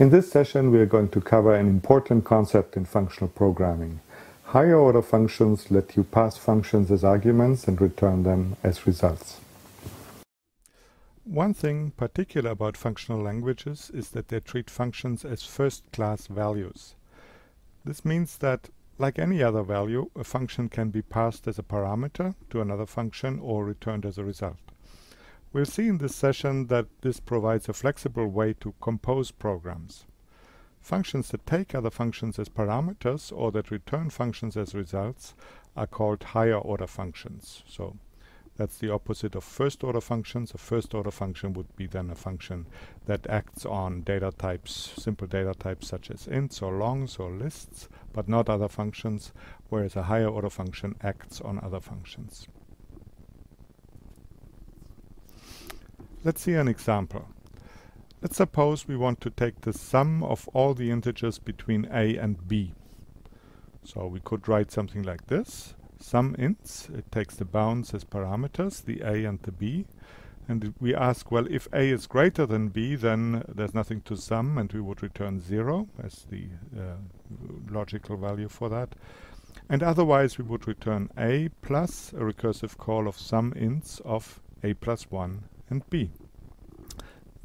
In this session, we are going to cover an important concept in functional programming. Higher order functions let you pass functions as arguments and return them as results. One thing particular about functional languages is that they treat functions as first-class values. This means that, like any other value, a function can be passed as a parameter to another function or returned as a result. We'll see in this session that this provides a flexible way to compose programs. Functions that take other functions as parameters or that return functions as results are called higher order functions. So that's the opposite of first order functions. A first order function would be then a function that acts on data types, simple data types such as ints or longs or lists, but not other functions, whereas a higher order function acts on other functions. Let's see an example. Let's suppose we want to take the sum of all the integers between a and b. So we could write something like this. Sum ints, it takes the bounds as parameters, the a and the b. And we ask, well, if a is greater than b, then there's nothing to sum, and we would return 0 as the uh, logical value for that. And otherwise, we would return a plus a recursive call of sum ints of a plus 1 and b.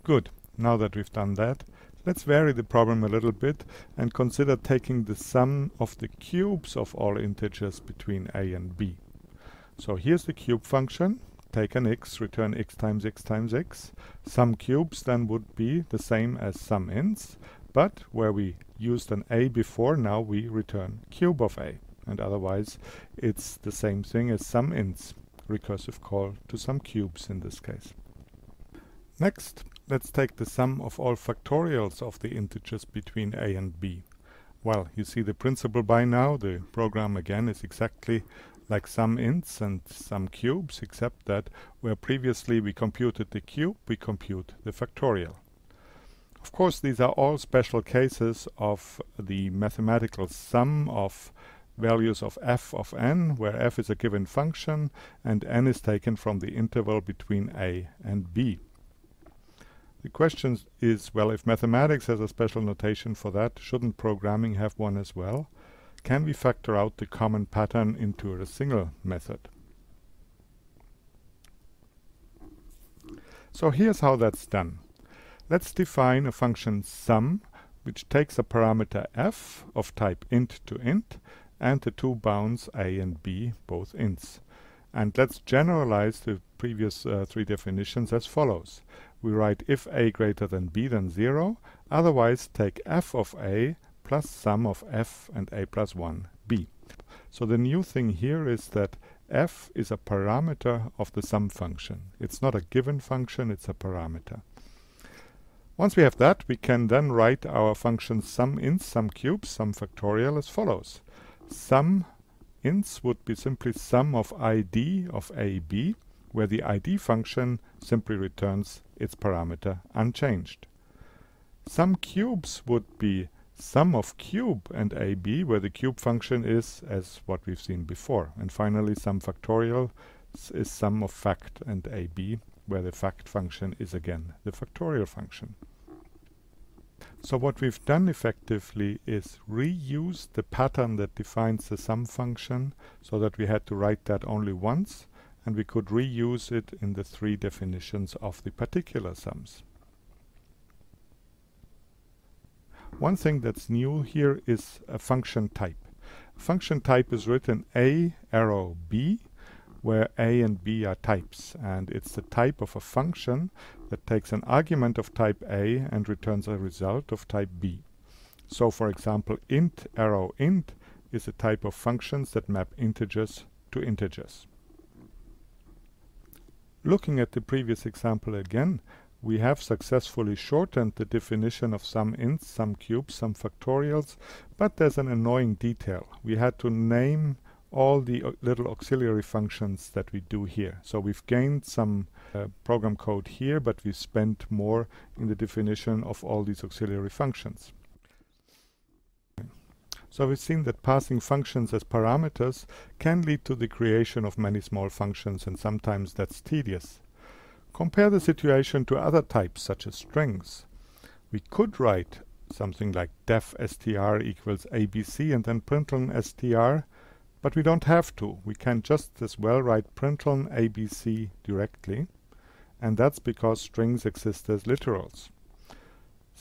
Good. Now that we've done that, let's vary the problem a little bit and consider taking the sum of the cubes of all integers between a and b. So here's the cube function. Take an x, return x times x times x. Sum cubes then would be the same as sum ints, but where we used an a before, now we return cube of a. And otherwise, it's the same thing as sum ints, recursive call to sum cubes in this case. Next, let's take the sum of all factorials of the integers between a and b. Well, you see the principle by now. The program again is exactly like sum ints and sum cubes, except that where previously we computed the cube, we compute the factorial. Of course, these are all special cases of the mathematical sum of values of f of n, where f is a given function and n is taken from the interval between a and b. The question is, well, if mathematics has a special notation for that, shouldn't programming have one as well? Can we factor out the common pattern into a single method? So here's how that's done. Let's define a function sum, which takes a parameter f of type int to int, and the two bounds a and b, both ints. And let's generalize the previous uh, three definitions as follows. We write if a greater than b then 0, otherwise take f of a plus sum of f and a plus 1 b. So the new thing here is that f is a parameter of the sum function. It's not a given function, it's a parameter. Once we have that, we can then write our function sum ints, sum cubes, sum factorial as follows. Sum ints would be simply sum of id of ab, where the id function simply returns its parameter unchanged. Sum cubes would be sum of cube and ab, where the cube function is as what we've seen before. And finally, sum factorial is sum of fact and ab, where the fact function is again the factorial function. So what we've done effectively is reuse the pattern that defines the sum function so that we had to write that only once and we could reuse it in the three definitions of the particular sums. One thing that's new here is a function type. Function type is written a arrow b where a and b are types and it's the type of a function that takes an argument of type a and returns a result of type b. So for example int arrow int is a type of functions that map integers to integers. Looking at the previous example again, we have successfully shortened the definition of sum ints, sum cubes, sum factorials, but there's an annoying detail. We had to name all the little auxiliary functions that we do here. So we've gained some uh, program code here, but we spent more in the definition of all these auxiliary functions. So we've seen that passing functions as parameters can lead to the creation of many small functions and sometimes that's tedious. Compare the situation to other types such as strings. We could write something like def str equals abc and then println str, but we don't have to. We can just as well write println abc directly, and that's because strings exist as literals.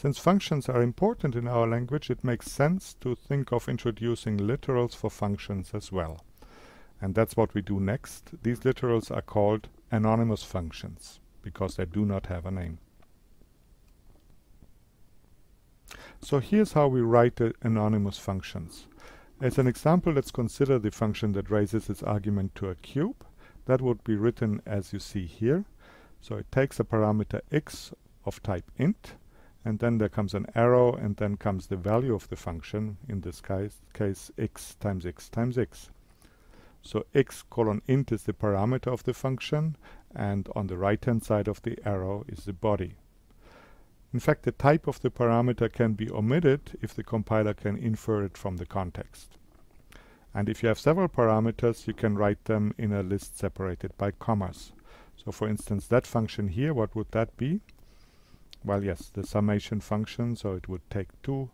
Since functions are important in our language, it makes sense to think of introducing literals for functions as well. And that's what we do next. These literals are called anonymous functions because they do not have a name. So here's how we write the anonymous functions. As an example, let's consider the function that raises its argument to a cube. That would be written as you see here. So it takes a parameter x of type int, and then there comes an arrow, and then comes the value of the function, in this case, case x times x times x. So x colon int is the parameter of the function, and on the right-hand side of the arrow is the body. In fact, the type of the parameter can be omitted if the compiler can infer it from the context. And if you have several parameters, you can write them in a list separated by commas. So for instance, that function here, what would that be? Well, yes, the summation function, so it would take two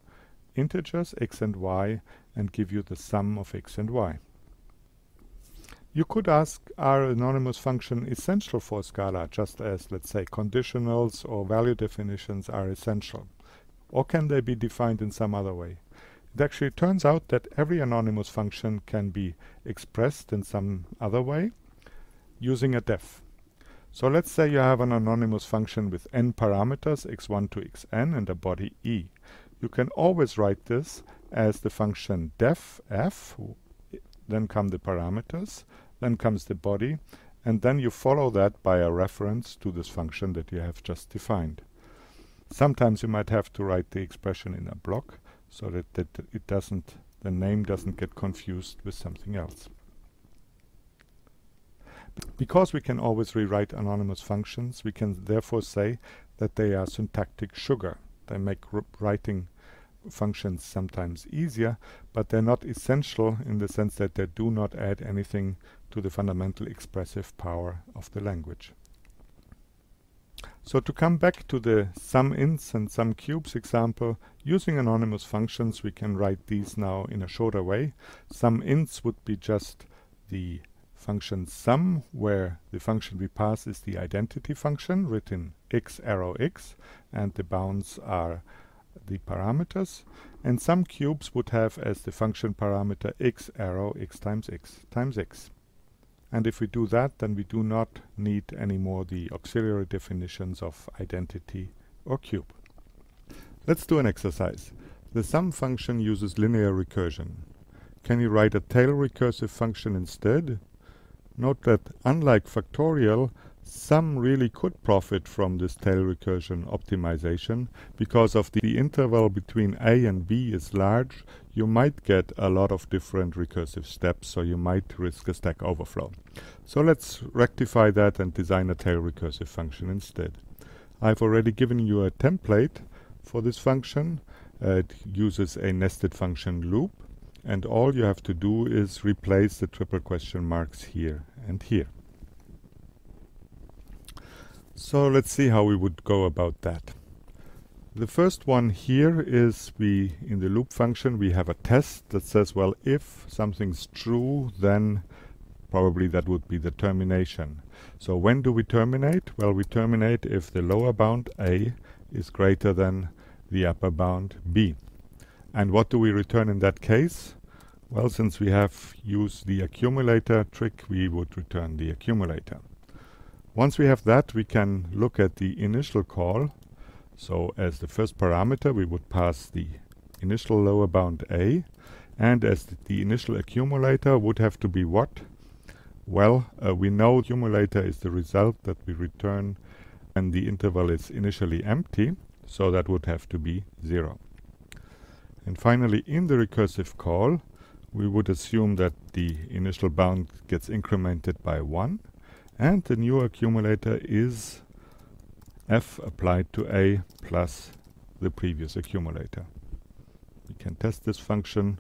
integers, x and y, and give you the sum of x and y. You could ask, are anonymous functions essential for Scala, just as, let's say, conditionals or value definitions are essential? Or can they be defined in some other way? It actually turns out that every anonymous function can be expressed in some other way using a def. So let's say you have an anonymous function with n parameters, x1 to xn, and a body e. You can always write this as the function def f, then come the parameters, then comes the body, and then you follow that by a reference to this function that you have just defined. Sometimes you might have to write the expression in a block so that, that it doesn't, the name doesn't get confused with something else. Because we can always rewrite anonymous functions, we can therefore say that they are syntactic sugar. They make writing functions sometimes easier, but they're not essential in the sense that they do not add anything to the fundamental expressive power of the language. So to come back to the sum ints and sum cubes example, using anonymous functions we can write these now in a shorter way. Sum ints would be just the function sum, where the function we pass is the identity function written x arrow x, and the bounds are the parameters. And sum cubes would have as the function parameter x arrow x times x times x. And if we do that, then we do not need anymore the auxiliary definitions of identity or cube. Let's do an exercise. The sum function uses linear recursion. Can you write a tail recursive function instead? Note that unlike factorial, sum really could profit from this tail recursion optimization. Because of the, the interval between a and b is large, you might get a lot of different recursive steps, so you might risk a stack overflow. So let's rectify that and design a tail recursive function instead. I've already given you a template for this function. Uh, it uses a nested function loop and all you have to do is replace the triple question marks here and here. So let's see how we would go about that. The first one here is we, in the loop function, we have a test that says, well, if something's true, then probably that would be the termination. So when do we terminate? Well, we terminate if the lower bound a is greater than the upper bound b. And what do we return in that case? Well, since we have used the accumulator trick, we would return the accumulator. Once we have that, we can look at the initial call. So as the first parameter, we would pass the initial lower bound a, and as the, the initial accumulator would have to be what? Well, uh, we know accumulator is the result that we return and the interval is initially empty, so that would have to be 0. And finally, in the recursive call, we would assume that the initial bound gets incremented by 1 and the new accumulator is f applied to a plus the previous accumulator. We can test this function.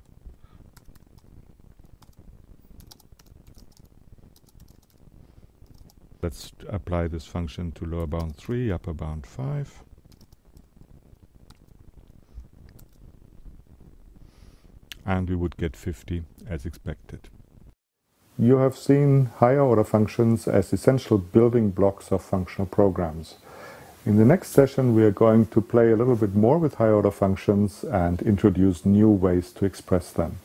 Let's apply this function to lower bound 3, upper bound 5. And we would get 50 as expected. You have seen higher order functions as essential building blocks of functional programs. In the next session we are going to play a little bit more with higher order functions and introduce new ways to express them.